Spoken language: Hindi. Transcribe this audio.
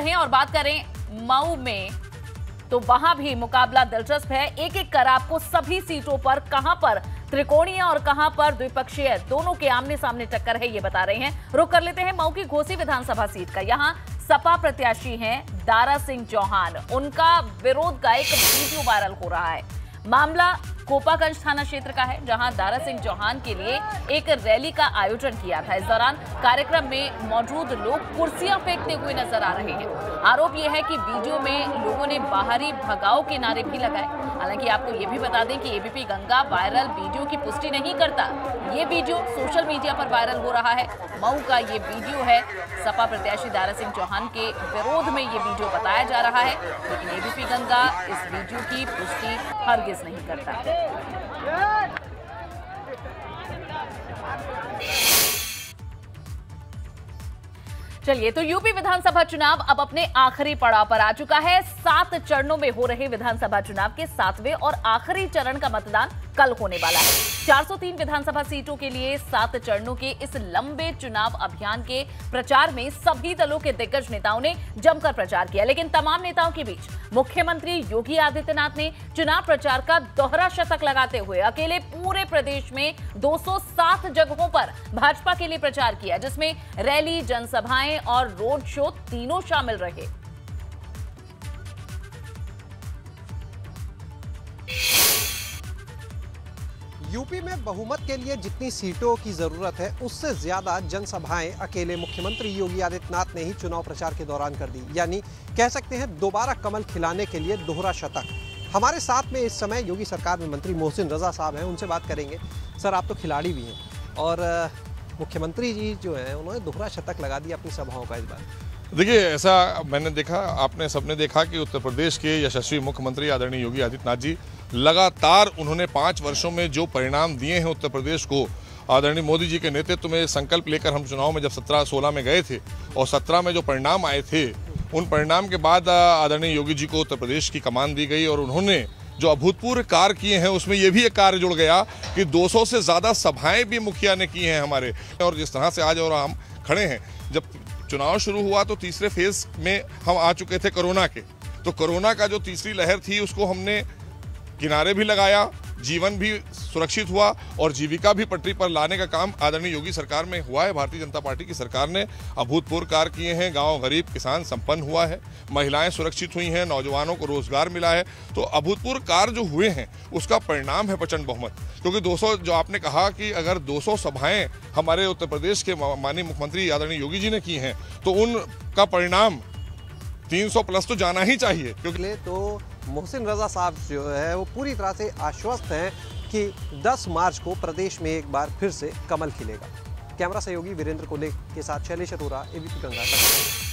बढ़ें और बात करें मऊ में तो वहाँ भी मुकाबला दिलचस्प है। एक एक कर आपको सभी सीटों पर कहाँ पर त्रिकोणीय और कहाँ पर द्विपक्षीय, दोनों के आमने सामने टक्कर है, ये बता रहे हैं। रुक कर लेते हैं मऊ की घोसी विधानसभा सीट का। यहाँ सपा प्रत्याशी हैं दारा सिंह चौहान। उनका विरोध का एक वीडियो वायरल हो रहा है। मामला कोपागंज थाना क्षेत्र का है, जहाँ दारा सिंह चौहान के लिए एक रैली का आयोजन किया था। इस दौरान कार्यक्रम में मौजूद लोग कुर्सियाँ फेंकते हुए नज़र आ रहे हैं। आरोप यह है कि वीडियो में लोगों ने बाहरी भगाओ के नारे भी लगाए। हालाँकि आपको ये भी बता दें कि एबीपी गंगा वायरल वीडियो की पुष्टि नहीं करता। ये वीडियो सोशल मीडिया पर वायरल हो रहा है। मऊ का ये वीडियो है। सपा प्रत्याशी दारा सिंह चौहान के विरोध में ये वीडियो बताया जा रहा है। लेकिन एबीपी गंगा इस वीडियो की पुष्टि हरगिज नहीं करता। चलिए तो यूपी विधानसभा चुनाव अब अपने आखिरी पड़ाव पर आ चुका है। सात चरणों में हो रहे विधानसभा चुनाव के सातवें और आखिरी चरण का मतदान कल होने वाला है। 403 विधानसभा सीटों के लिए सात चरणों के इस लंबे चुनाव अभियान के प्रचार में सभी दलों के दिग्गज नेताओं ने जमकर प्रचार किया। लेकिन तमाम नेताओं के बीच मुख्यमंत्री योगी आदित्यनाथ ने चुनाव प्रचार का दोहरा शतक लगाते हुए अकेले पूरे प्रदेश में 207 जगहों पर भाजपा के लिए प्रचार किया, जिसमें रैली, जनसभाएँ और रोड शो तीनों शामिल रहे। यूपी में बहुमत के लिए जितनी सीटों की ज़रूरत है, उससे ज़्यादा जनसभाएँ अकेले मुख्यमंत्री योगी आदित्यनाथ ने ही चुनाव प्रचार के दौरान कर दी। यानी कह सकते हैं, दोबारा कमल खिलाने के लिए दोहरा शतक। हमारे साथ में इस समय योगी सरकार में मंत्री मोहसिन रजा साहब हैं, उनसे बात करेंगे। सर, आप तो खिलाड़ी भी हैं। और मुख्यमंत्री जी जो हैं, उन्होंने दोहरा शतक लगा दिया अपनी सभाओं का इस बार। देखिए, ऐसा मैंने देखा, आपने सबने देखा कि उत्तर प्रदेश के यशस्वी मुख्यमंत्री आदरणीय योगी आदित्यनाथ जी लगातार उन्होंने पाँच वर्षों में जो परिणाम दिए हैं उत्तर प्रदेश को, आदरणीय मोदी जी के नेतृत्व में संकल्प लेकर हम चुनाव में जब सत्रह सोलह में गए थे और सत्रह में जो परिणाम आए थे, उन परिणाम के बाद, आदरणीय योगी जी को उत्तर प्रदेश की कमान दी गई और उन्होंने जो अभूतपूर्व कार्य किए हैं, उसमें ये भी एक कार्य जुड़ गया कि 200 से ज़्यादा सभाएँ भी मुखिया ने की हैं हमारे, और जिस तरह से आज और हम खड़े हैं, जब चुनाव शुरू हुआ तो तीसरे फ़ेज़ में हम आ चुके थे कोरोना के। तो कोरोना का जो तीसरी लहर थी, उसको हमने किनारे भी लगाया जीवन भी सुरक्षित हुआ और जीविका भी पटरी पर लाने का काम आदरणीय योगी सरकार में हुआ है। भारतीय जनता पार्टी की सरकार ने अभूतपूर्व कार्य किए हैं। गाँव गरीब किसान संपन्न हुआ है। महिलाएँ सुरक्षित हुई हैं, नौजवानों को रोज़गार मिला है। तो अभूतपूर्व कार्य जो हुए हैं, उसका परिणाम है प्रचंड बहुमत। क्योंकि 200 जो आपने कहा कि अगर 200 सभाएँ हमारे उत्तर प्रदेश के माननीय मुख्यमंत्री आदरणीय योगी जी ने की हैं तो उनका परिणाम 300 प्लस तो जाना ही चाहिए। क्योंकि तो मोहसिन रजा साहब जो है, वो पूरी तरह से आश्वस्त हैं कि 10 मार्च को प्रदेश में एक बार फिर से कमल खिलेगा। कैमरा सहयोगी वीरेंद्र कोले के साथ शैलेश अरोरा एबीपी गंगा।